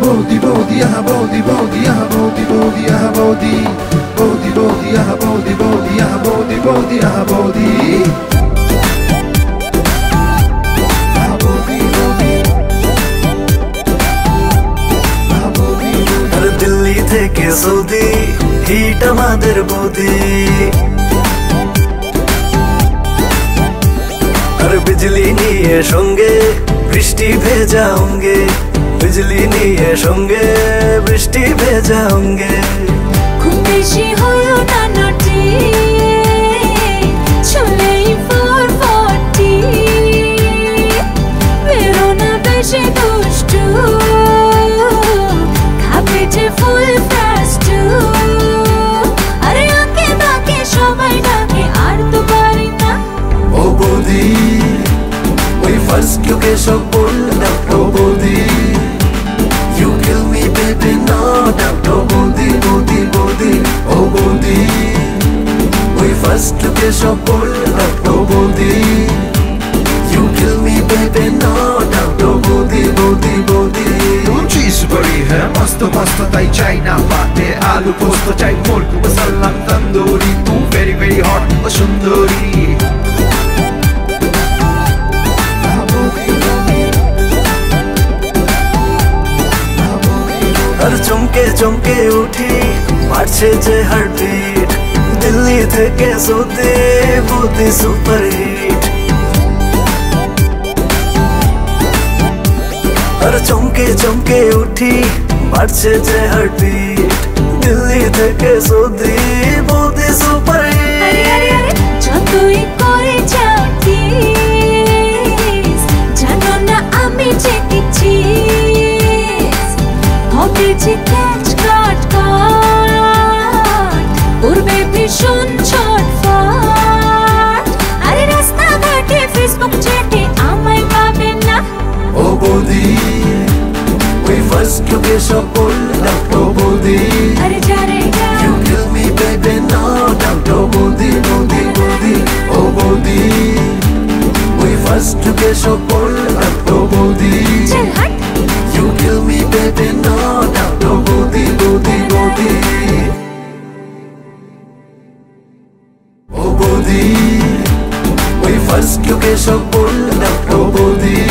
Bodi bodi ah bodi bodi ah bodi bodi ah bodi Bodi bodi ah bodi bodi ah bodi bodi ah bodi Ah bodi bodi Ah bodi bodi আর দিল্লি থেকে Saudi hit আমাদের বৌদি বিজলি নিয়ে সঙ্গে, বৃষ্টি ভেজা অঙ্গে। বিজলি নিয়ে সঙ্গে, বৃষ্টি ভেজা অঙ্গে। খুব বেশি হলো মস্ত মস্ত তাই চাই না পাতে আলু পোস্ত চাই মুরগ মসালাম তন্দুরি তু ভেরি ভেরি হট ও সুন্দরী। আর চমকে চমকে উঠি মারছে যে হার্টবিট দিল্লি থেকে সৌদি বুদ্ধি সুপার হিট আর চমকে চমকে উঠি মারছে যে হার্টবিট দিল্লি থেকে সৌদি বুদ্ধি ভীষণ ছটফট আরে রাস্তাঘাটে ফেসবুক চ্যাটে আমায় পাবে না ও বৌদি ওই ফার্স্ট লুকে সব বললাম ও বৌদি আরে যারে You kill me, baby, no doubt. Oh, booty, booty, oh, booty. We first took a shot, pull up, oh, booty. You kill me, baby, no প্রবোধী ওই ফার্স্ট লোকে সব বললাম প্রবোধী